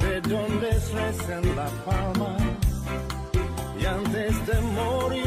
de donde se la fama, y antes de morir.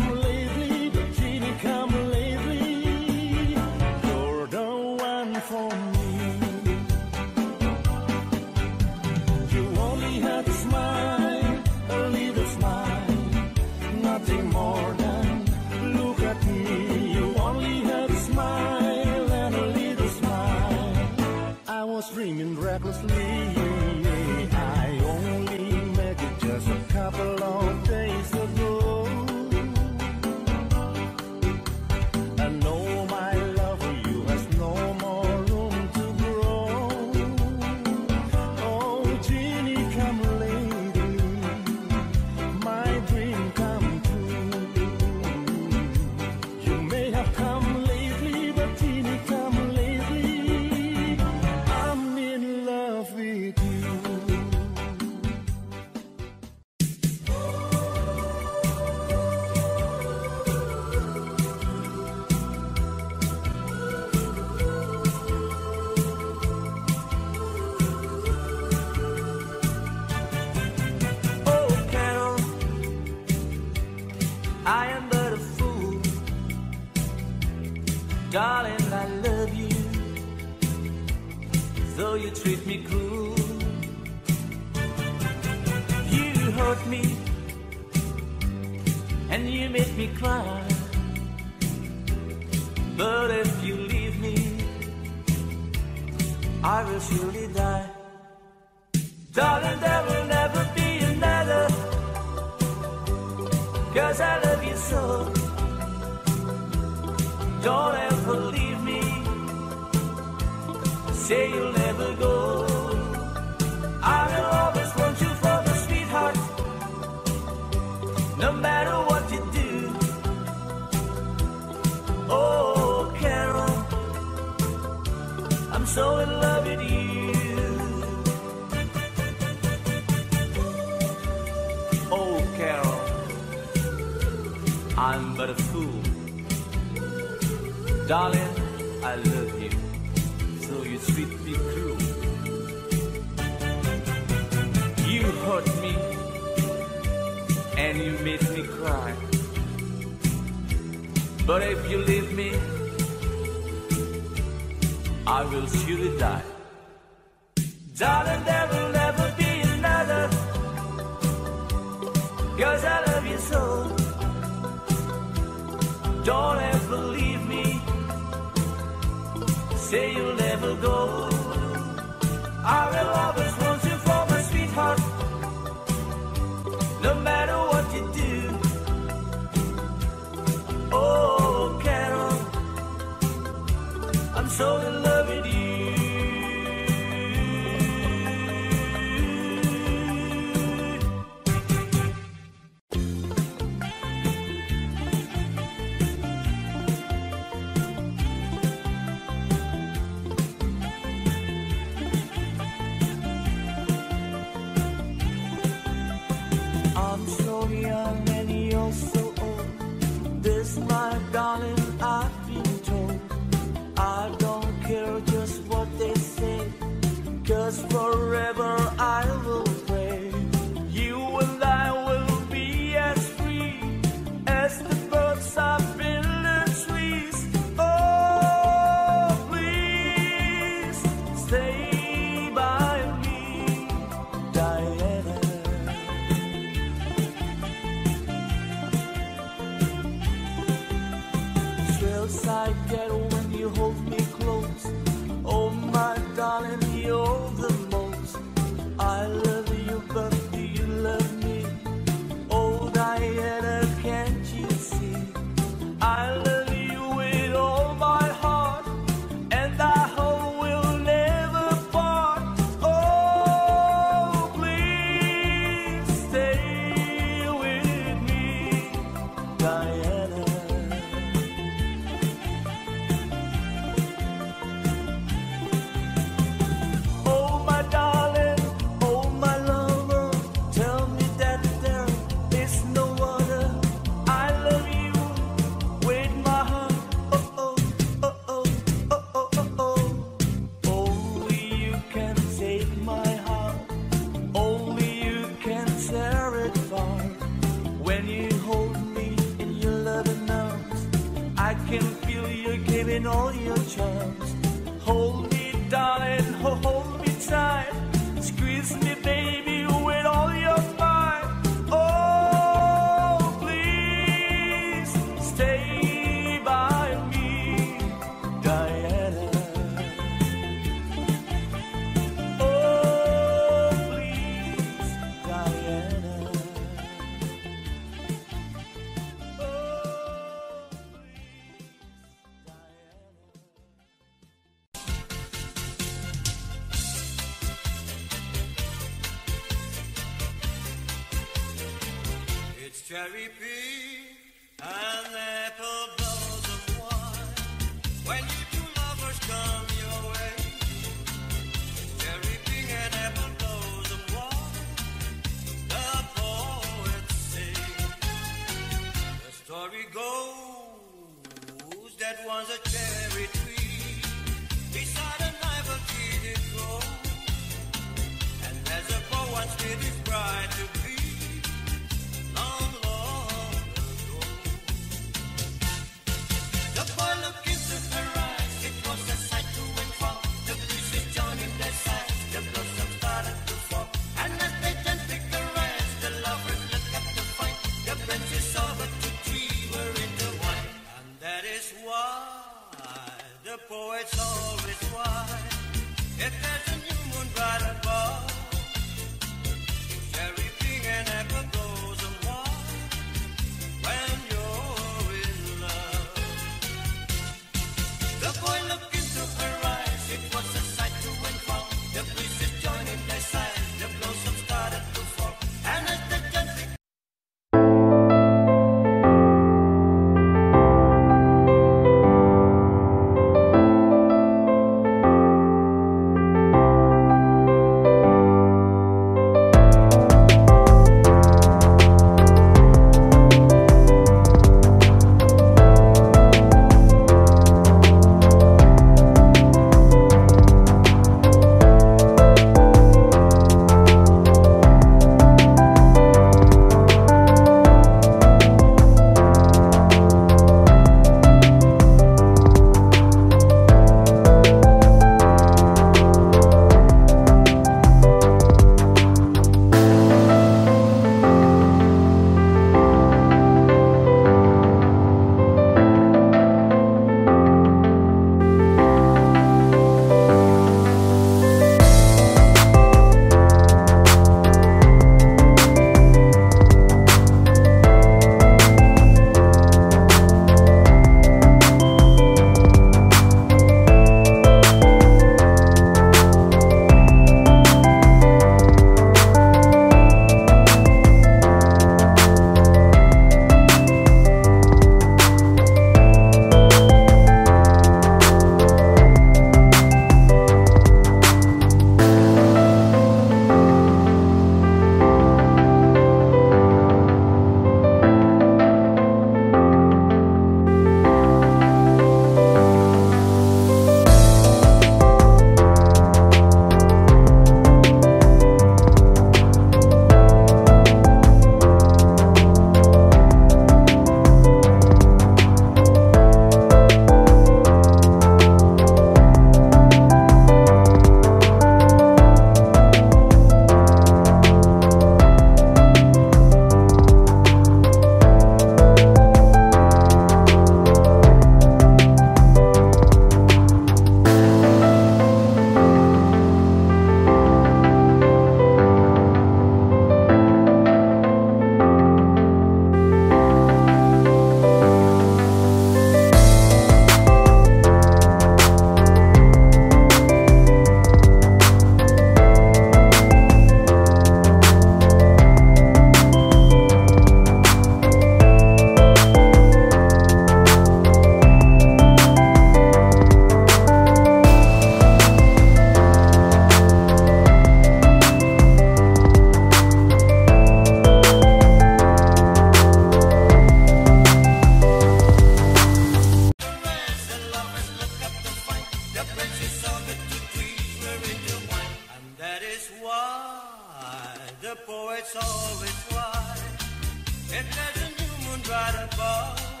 Right above,